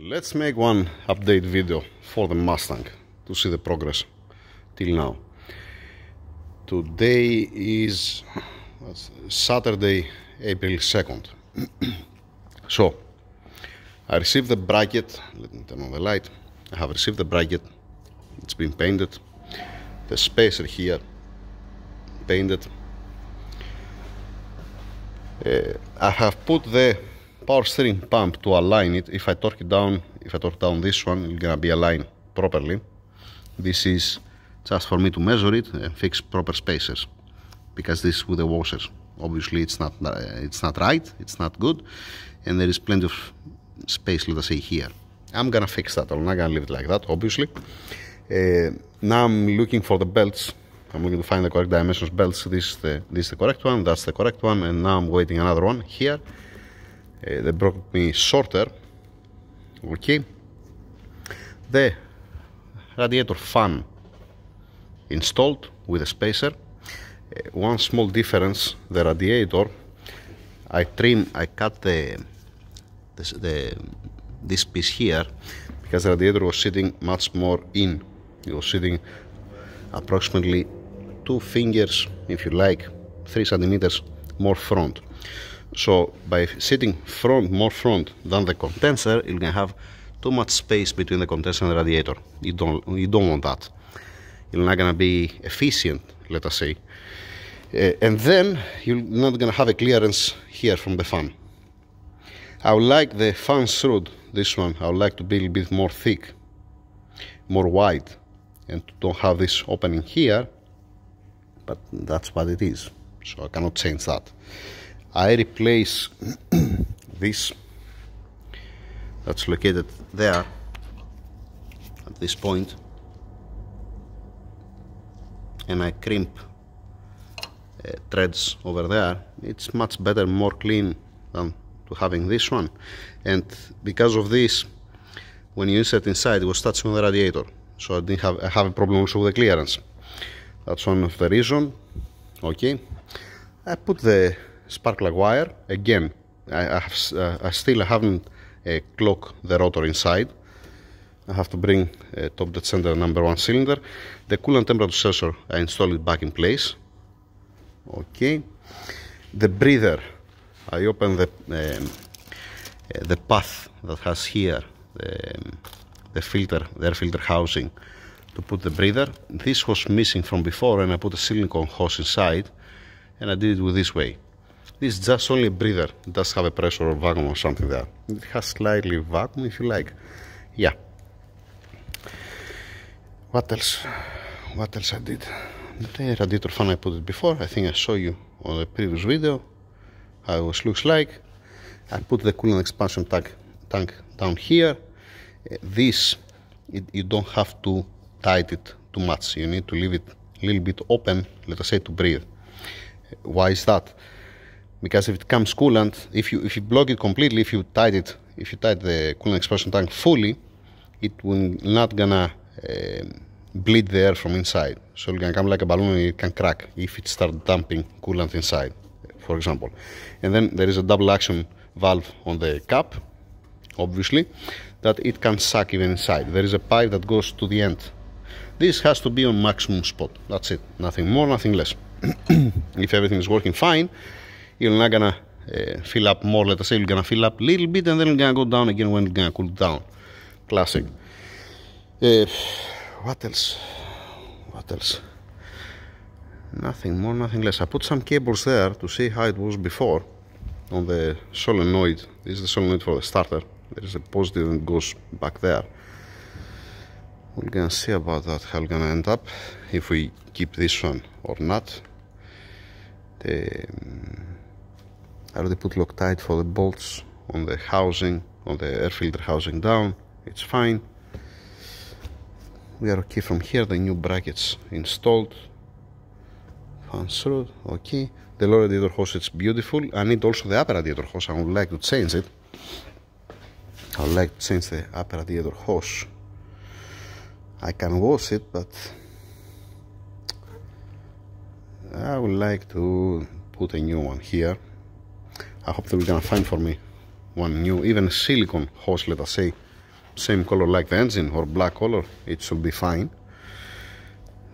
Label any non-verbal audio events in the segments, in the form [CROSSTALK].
Let's make one update video for the Mustang to see the progress till now. Today is Saturday, April 2nd. [CLEARS THROAT] so, I received the bracket, let me turn on the light. I have received the bracket, it's been painted. The spacer here, painted. Uh, I have put the power steering pump to align it. If I torque it down if I torque down this one it's gonna be aligned properly. This is just for me to measure it and fix proper spacers because this with the washers obviously it's not it's not right it's not good and there is plenty of space let us say here. I'm gonna fix that I'm not gonna leave it like that obviously. Uh, now I'm looking for the belts. I'm looking to find the correct dimensions belts. This is the this is the correct one that's the correct one and now I'm waiting another one here they brought me shorter okay the radiator fan installed with a spacer. One small difference the radiator I trim I cut the, the, the this piece here because the radiator was sitting much more in. It was sitting approximately two fingers if you like three centimeters more front so by sitting front, more front than the condenser, you're gonna have too much space between the condenser and the radiator. You don't, you don't want that. You're not gonna be efficient, let us say. Uh, and then you're not gonna have a clearance here from the fan. I would like the fan shroud this one, I would like to be a bit more thick, more wide, and don't have this opening here, but that's what it is. So I cannot change that. I replace [CLEARS THROAT] this that's located there at this point and I crimp uh, threads over there. It's much better more clean than to having this one. And because of this when you insert inside it was touching the radiator. So I didn't have, I have a problem also with the clearance. That's one of the reason. Okay. I put the spark plug wire. Again I, I, have, uh, I still haven't uh, clocked the rotor inside. I have to bring uh, top dead center number one cylinder. The coolant temperature sensor I install it back in place. Okay. The breather. I open the um, uh, the path that has here the, um, the filter the air filter housing to put the breather. This was missing from before and I put a silicone hose inside and I did it with this way this is just only breather. It does have a pressure or vacuum or something there. It has slightly vacuum if you like. Yeah. What else? What else I did? The radiator fan I put it before. I think I saw you on the previous video how it looks like. I put the coolant expansion tank, tank down here. Uh, this, it, you don't have to tight it too much. You need to leave it a little bit open, let us say, to breathe. Why is that? Because if it comes coolant, if you if you block it completely, if you tight it, if you tight the coolant expansion tank fully, it will not gonna uh, bleed the air from inside. So it can come like a balloon and it can crack if it starts dumping coolant inside, for example. And then there is a double action valve on the cap, obviously, that it can suck even inside. There is a pipe that goes to the end. This has to be on maximum spot. That's it. Nothing more, nothing less. [CLEARS THROAT] if everything is working fine, you're not gonna uh, fill up more. Let us say you're gonna fill up a little bit and then it's gonna go down again when it's gonna cool down. Classic. Uh, what else? What else? Nothing more nothing less. I put some cables there to see how it was before on the solenoid. This is the solenoid for the starter. There is a and goes back there. We're gonna see about that how it's gonna end up if we keep this one or not. The already put Loctite for the bolts on the housing, on the air filter housing down. It's fine. We are okay from here. The new brackets installed. Fan shroud. Okay. The lower radiator hose it's beautiful. I need also the upper radiator hose. I would like to change it. I would like to change the upper radiator hose. I can wash it, but I would like to put a new one here I hope they're gonna find for me one new, even silicone hose, let us say, same color like the engine or black color. It should be fine.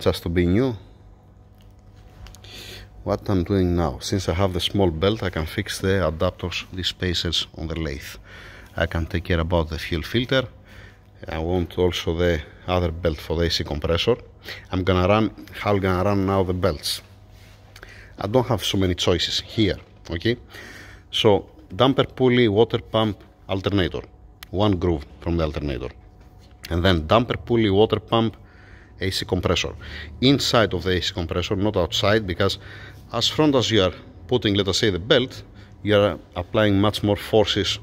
Just to be new. What I'm doing now since I have the small belt I can fix the adapters the spacers on the lathe. I can take care about the fuel filter. I want also the other belt for the AC compressor. I'm gonna run how I'm gonna run now the belts. I don't have so many choices here okay so damper pulley water pump alternator one groove from the alternator and then damper pulley water pump AC compressor inside of the AC compressor not outside because as front as you are putting let us say the belt you are applying much more forces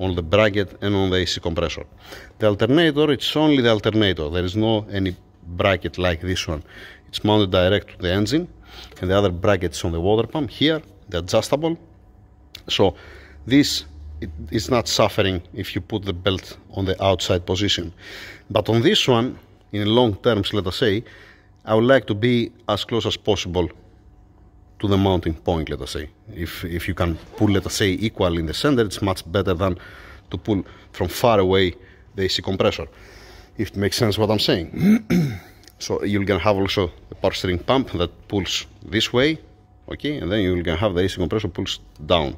on the bracket and on the AC compressor. The alternator, it's only the alternator. There is no any bracket like this one. It's mounted direct to the engine and the other brackets on the water pump here, the adjustable. So this it is not suffering if you put the belt on the outside position. But on this one, in long terms, let us say, I would like to be as close as possible to the mounting point, let us say. If, if you can pull, let us say, equal in the center, it's much better than to pull from far away the AC compressor. If it makes sense what I'm saying. [CLEARS THROAT] so you're gonna have also the power steering pump that pulls this way, okay, and then you're gonna have the AC compressor pulls down.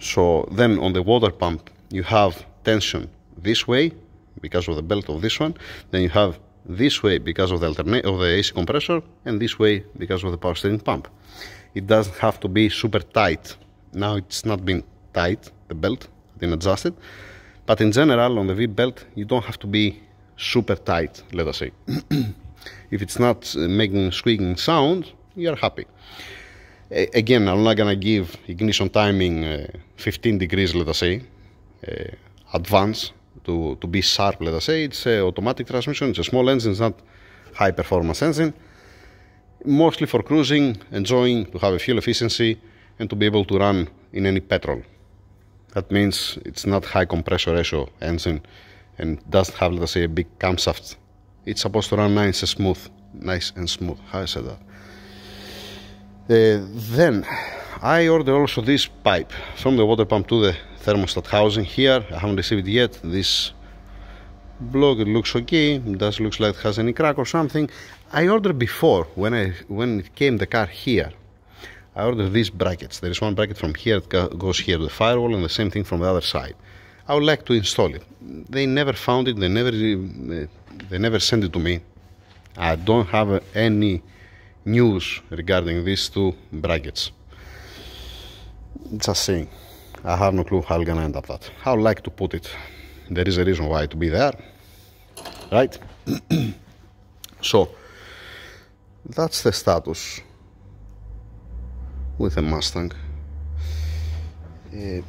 So then on the water pump, you have tension this way because of the belt of this one. Then you have this way because of the alternate of the AC compressor and this way because of the power steering pump. It doesn't have to be super tight. Now it's not been tight, the belt, been adjusted. But in general, on the V belt, you don't have to be super tight, let us say. [CLEARS THROAT] if it's not uh, making squeaking sound, you're happy. A again, I'm not gonna give ignition timing uh, 15 degrees, let us say, uh, advance to, to be sharp, let us say. It's an automatic transmission, it's a small engine, it's not high performance engine. Mostly for cruising, enjoying, to have a fuel efficiency, and to be able to run in any petrol. That means it's not high compression ratio engine and doesn't have, let's say, a big camshaft. It's supposed to run nice and smooth. Nice and smooth. How I said that? Uh, then I ordered also this pipe from the water pump to the thermostat housing here. I haven't received it yet. This block it looks okay. It does looks like it has any crack or something. I ordered before when I when it came the car here. I ordered these brackets. There is one bracket from here that goes here to the firewall and the same thing from the other side. I would like to install it. They never found it. They never they never sent it to me. I don't have any news regarding these two brackets. Just saying. I have no clue how I'm gonna end up that. I would like to put it. There is a reason why to be there. Right? [CLEARS THROAT] so that's the status with a Mustang. Uh,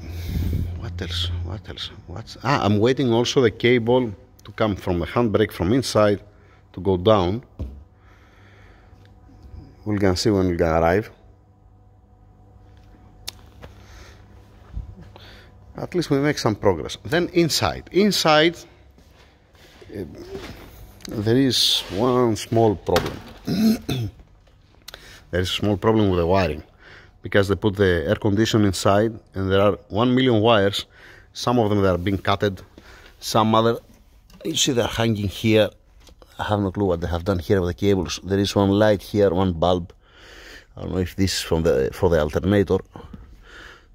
what else? What else? What's ah? I'm waiting also the cable to come from the handbrake from inside to go down. We're gonna see when we're gonna arrive. At least we make some progress. Then inside, inside, uh, there is one small problem. [COUGHS] there is a small problem with the wiring because they put the air conditioner inside and there are 1 million wires some of them that are being cutted some other you see they're hanging here I have no clue what they have done here with the cables. There is one light here one bulb. I don't know if this is from the for the alternator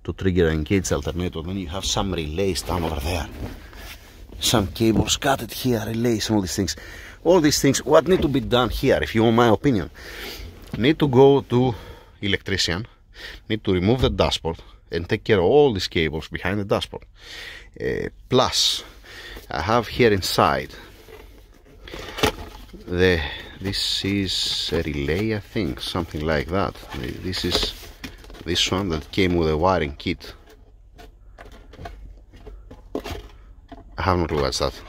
to trigger and engage alternator. Then you have some relays down over there. Some cables cutted here relays and all these things. All these things what need to be done here if you want my opinion? Need to go to electrician need to remove the dashboard and take care of all these cables behind the dashboard. Uh, plus, I have here inside the this is a relay, I think, something like that. This is this one that came with a wiring kit. I have not realized that.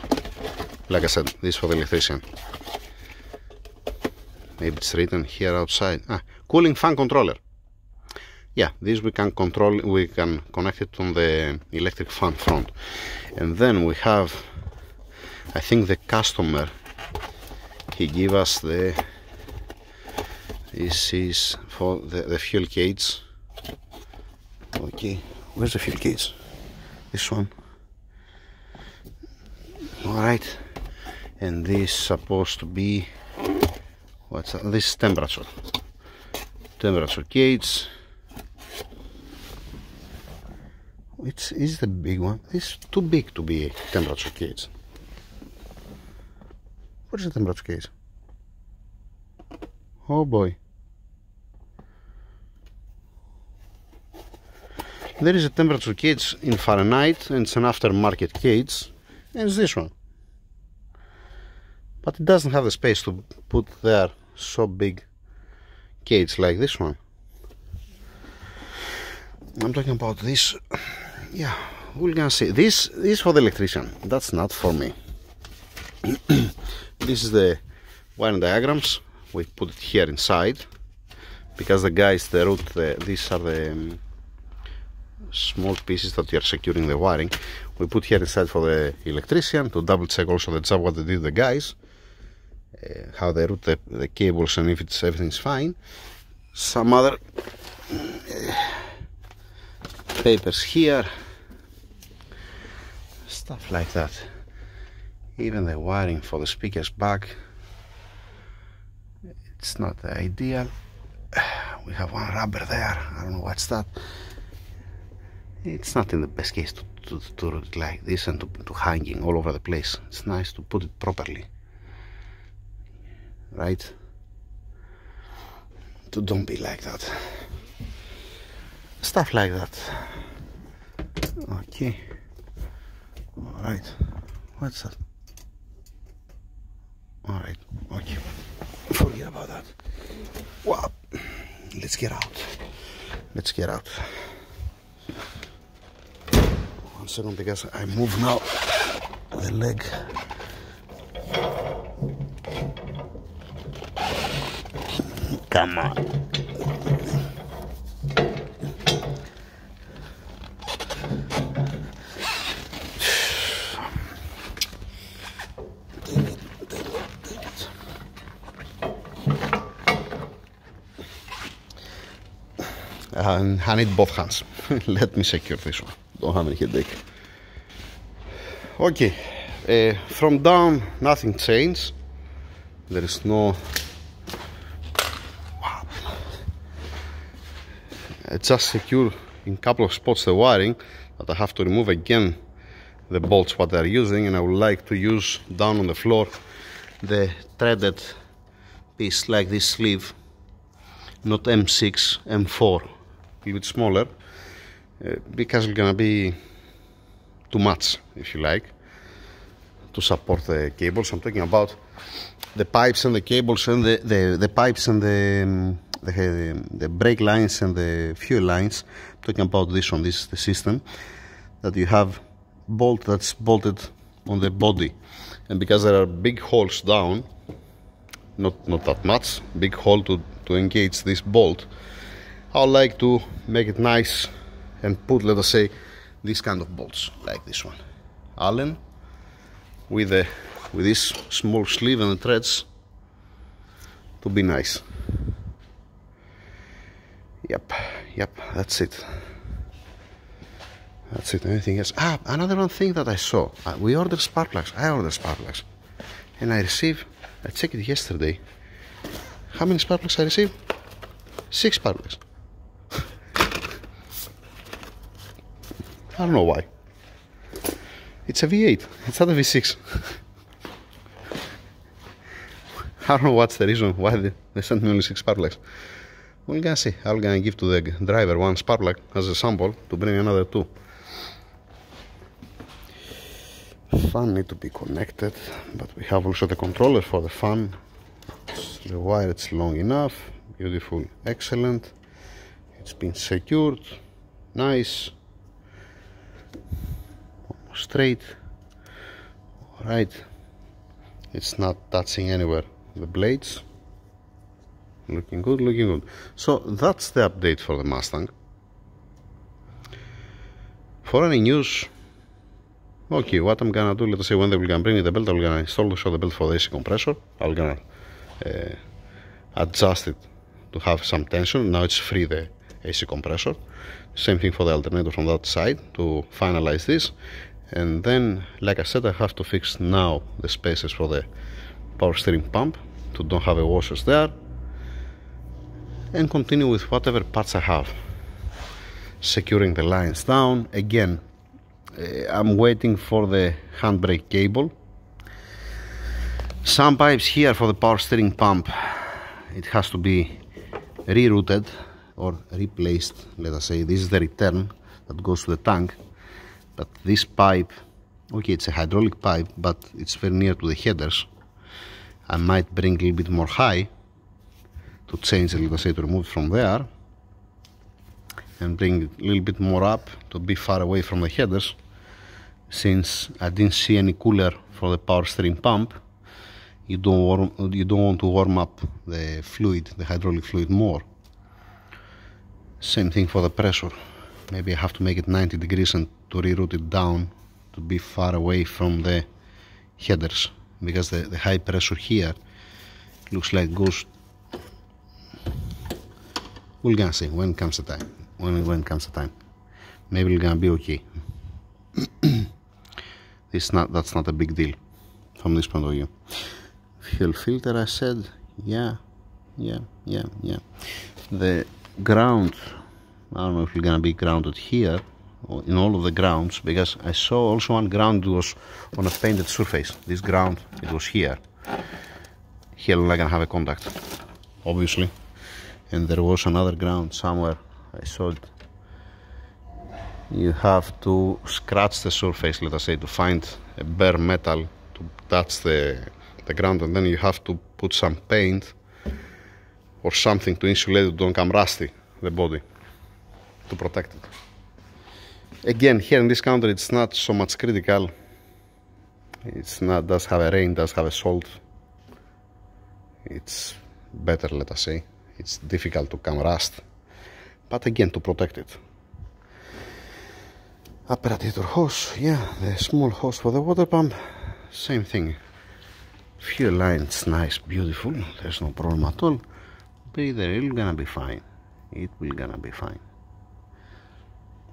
Like I said, this for the electrician. Maybe it's written here outside. Ah, cooling fan controller yeah this we can control we can connect it on the electric fan front and then we have I think the customer he gave us the this is for the, the fuel gauge okay where's the fuel gauge this one Alright. And this supposed to be what's that? this temperature. Temperature gauge. It's is the big one. It's too big to be a temperature gauge. What is the temperature gauge? Oh boy. There is a temperature cage in Fahrenheit and it's an aftermarket cage and it's this one. But it doesn't have the space to put there so big gauge like this one. I'm talking about this yeah we're gonna see this is for the electrician that's not for me [CLEARS THROAT] this is the wiring diagrams. We put it here inside. Because the guys the root the, these are the um, small pieces that you are securing the wiring. We put here inside for the electrician to double check also the job what they did the guys uh, how they route the, the, cables and if it's everything's fine. Some other uh, papers here. Stuff like that even the wiring for the speakers back it's not ideal [SIGHS] we have one rubber there. I don't know what's that. It's not in the best case to, to, to like this and to, to hanging all over the place. It's nice to put it properly. Right? To don't be like that. Stuff like that. Okay. Alright. What's that? Alright. Okay. Forget about that. Well, let's get out. Let's get out. One second because I move now the leg. Come on. And I need both hands. Let me secure this one. Don't have any headache. Okay, uh, from down nothing changed. There is no. Wow. I just secure in couple of spots the wiring, but I have to remove again the bolts what they're using, and I would like to use down on the floor the threaded piece like this sleeve, not M6, M4 little bit smaller uh, because it's gonna be too much if you like to support the cables. I'm talking about the pipes and the cables and the, the, the pipes and the, um, the, the brake lines and the fuel lines. I'm talking about this on this the system that you have bolt that's bolted on the body. And because there are big holes down not not that much big hole to, to engage this bolt I like to make it nice and put let us say this kind of bolts like this one. Allen with a with this small sleeve and the threads to be nice. Yep yep that's it. That's it. Anything else? Ah another one thing that I saw. Uh, we ordered spark plugs I ordered spark plugs and I received I checked it yesterday. How many spark plugs I received? Six spark plugs I don't know why. It's a V8. It's not a V6. [LAUGHS] I don't know what's the reason why they, sent me only six spark plugs. We're gonna see. I'm gonna give to the driver one spark plug as a sample to bring another two. Fan need to be connected, but we have also the controller for the fan. The wire it's long enough, beautiful, excellent. It's been secured, nice straight. Right it's not touching anywhere. The blades. Looking good looking good. So that's the update for the Mustang. For any news okay what I'm gonna do let's say when they will gonna bring me the belt. I'm gonna install the show the belt for the AC compressor. I'm gonna uh, adjust it to have some tension. Now it's free the AC compressor. Same thing for the alternator from that side to finalize this. And then like I said I have to fix now the spaces for the power steering pump to don't have a washers there. And continue with whatever parts I have. Securing the lines down. Again uh, I'm waiting for the handbrake cable. Some pipes here for the power steering pump. It has to be rerouted or replaced let us say this is the return that goes to the tank but this pipe okay it's a hydraulic pipe but it's very near to the headers I might bring a little bit more high to change it, let's say to remove it from there and bring it a little bit more up to be far away from the headers since I didn't see any cooler for the power steering pump you don't warm, you don't want to warm up the fluid the hydraulic fluid more same thing for the pressure. Maybe I have to make it 90 degrees and to reroute it down to be far away from the headers because the, the high pressure here looks like goes we're gonna see when comes the time when when comes the time. Maybe we're gonna be okay. [CLEARS THROAT] This not that's not a big deal from this point of view. Fuel filter I said. Yeah yeah yeah yeah. The ground I don't know if you're gonna be grounded here or in all of the grounds because I saw also one ground was on a painted surface. This ground it was here. Here I'm gonna have a contact obviously. And there was another ground somewhere. I saw it. You have to scratch the surface let us say to find a bare metal to touch the the ground and then you have to put some paint or something to insulate it don't come rusty the body to protect it. Again here in this country it's not so much critical. It's not does have a rain does have a salt. It's better let us say. It's difficult to come rust. But again to protect it. Upper radiator hose yeah the small hose for the water pump same thing. Fuel line it's nice beautiful there's no problem at all breather it's gonna be fine. It will gonna be fine.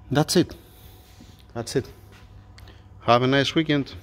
That's it. That's it. Have a nice weekend